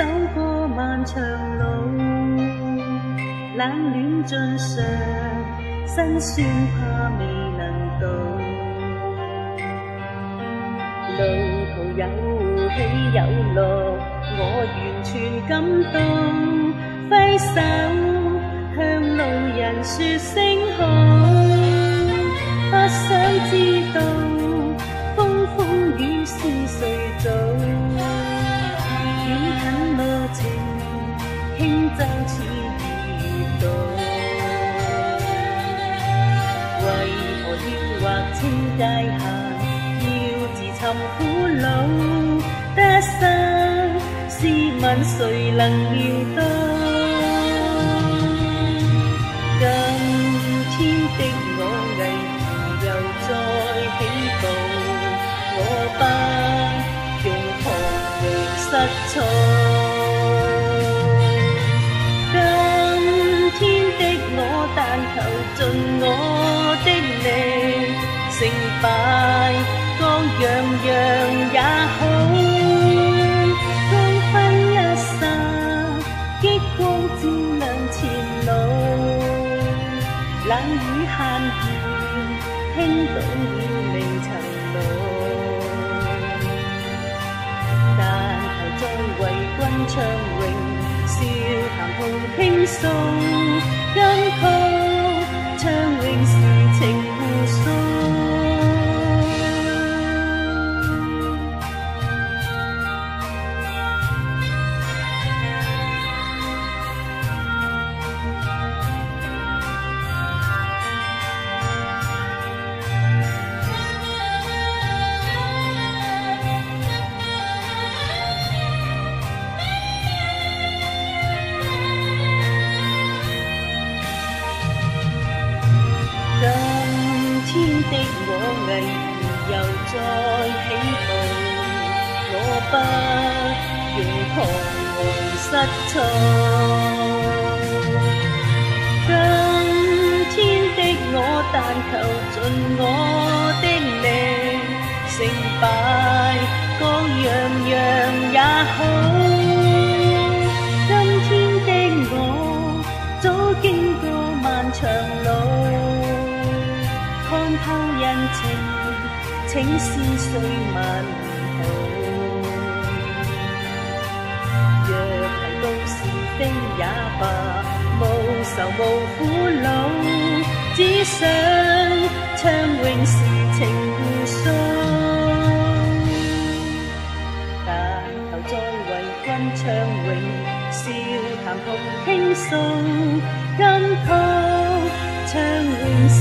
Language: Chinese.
走过漫长路，冷暖尽常，辛酸怕未能渡。路途有起有落，我完全感动。挥手向路人说声好，似遇到，为何要划清界限？要自寻苦恼，得失试问谁能料到？今天的我毅然又再起步，我不用彷徨失措。尽我的力，成败各样样也好。光辉一刹，激光照亮前路。冷雨限电，听到了未曾老。但求再为君唱咏，笑谈同倾诉，今的我毅然又再起步，我不用彷徨失措。今天的我但求尽我的力，成败各样样也好。今天的我早经过漫长。透人情，请思绪问好。若提到是非也罢，无愁无苦恼，只想唱永是情互诉。但求再为君唱咏，笑谈同倾诉，今曲。